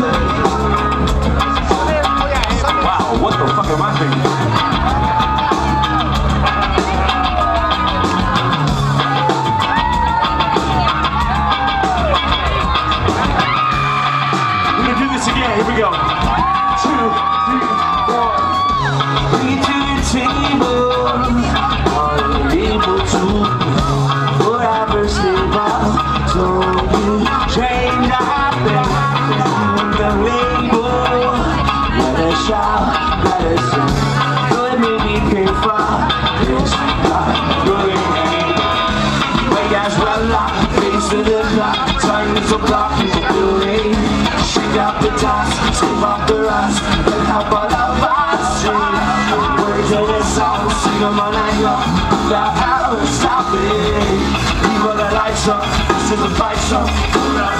Wow, what the fuck am I thinking? Here we go. To the clock Time is a clock in the building Shake out the dust, skip off the rust And all of us sing Words in a song, sing them all night long Without ever stopping Leave all the lights up, this is a fight song